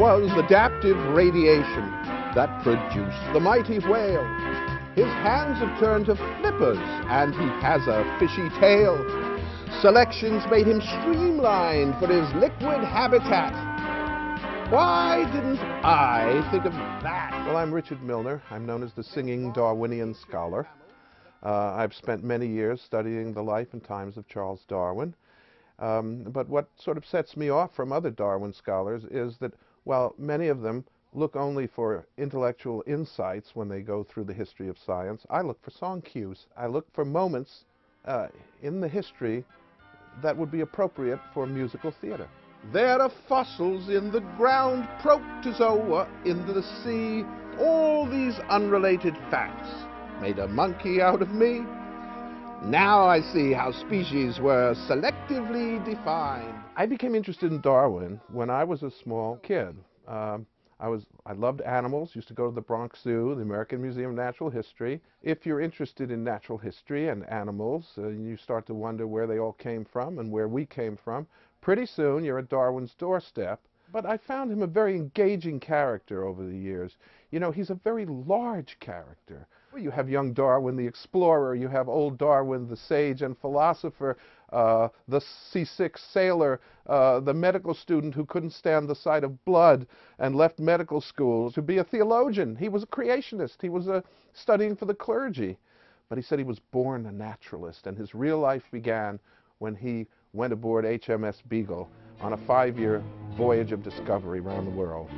'Twas adaptive radiation that produced the mighty whale. His hands have turned to flippers, and he has a fishy tail. Selections made him streamlined for his liquid habitat. Why didn't I think of that? Well, I'm Richard Milner. I'm known as the singing Darwinian scholar. Uh, I've spent many years studying the life and times of Charles Darwin. Um, but what sort of sets me off from other Darwin scholars is that while many of them look only for intellectual insights when they go through the history of science, I look for song cues. I look for moments uh, in the history that would be appropriate for musical theater. There are fossils in the ground, protozoa in the sea. All these unrelated facts made a monkey out of me. Now I see how species were selectively defined. I became interested in Darwin when I was a small kid. Um, I was I loved animals. Used to go to the Bronx Zoo, the American Museum of Natural History. If you're interested in natural history and animals, uh, you start to wonder where they all came from and where we came from. Pretty soon, you're at Darwin's doorstep. But I found him a very engaging character over the years. You know, he's a very large character. You have young Darwin, the explorer. You have old Darwin, the sage and philosopher, uh, the seasick sailor, uh, the medical student who couldn't stand the sight of blood and left medical school to be a theologian. He was a creationist. He was uh, studying for the clergy. But he said he was born a naturalist, and his real life began when he went aboard HMS Beagle on a five-year voyage of discovery around the world.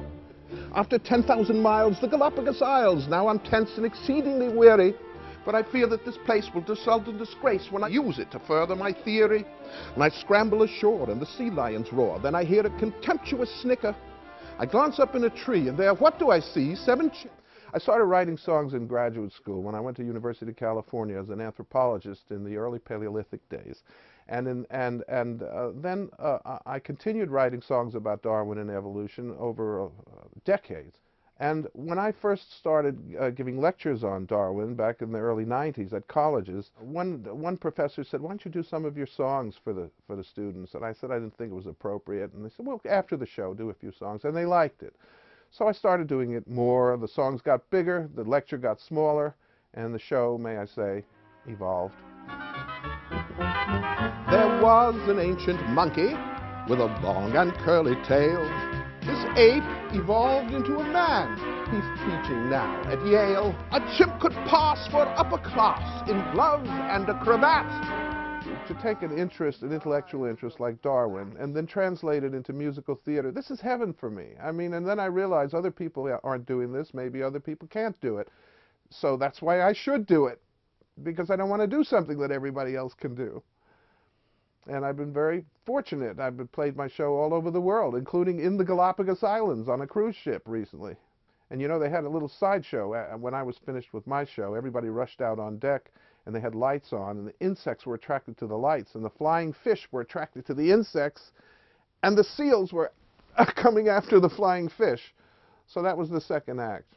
After 10,000 miles, the Galapagos Isles. Now I'm tense and exceedingly weary, but I fear that this place will result in disgrace when I use it to further my theory. And I scramble ashore and the sea lions roar. Then I hear a contemptuous snicker. I glance up in a tree and there, what do I see? Seven I started writing songs in graduate school when I went to University of California as an anthropologist in the early Paleolithic days. And, in, and, and uh, then uh, I continued writing songs about Darwin and evolution over uh, decades. And when I first started uh, giving lectures on Darwin back in the early 90s at colleges, one, one professor said, why don't you do some of your songs for the, for the students? And I said I didn't think it was appropriate. And they said, well, after the show, do a few songs. And they liked it. So I started doing it more. The songs got bigger, the lecture got smaller, and the show, may I say, evolved. There was an ancient monkey with a long and curly tail. This ape evolved into a man. He's teaching now at Yale. A chimp could pass for upper class in gloves and a cravat to take an interest, an intellectual interest like Darwin, and then translate it into musical theater, this is heaven for me. I mean, and then I realize other people aren't doing this. Maybe other people can't do it. So that's why I should do it, because I don't want to do something that everybody else can do. And I've been very fortunate. I've been played my show all over the world, including in the Galapagos Islands on a cruise ship recently. And you know, they had a little sideshow. Uh, when I was finished with my show, everybody rushed out on deck and they had lights on, and the insects were attracted to the lights, and the flying fish were attracted to the insects, and the seals were coming after the flying fish. So that was the second act.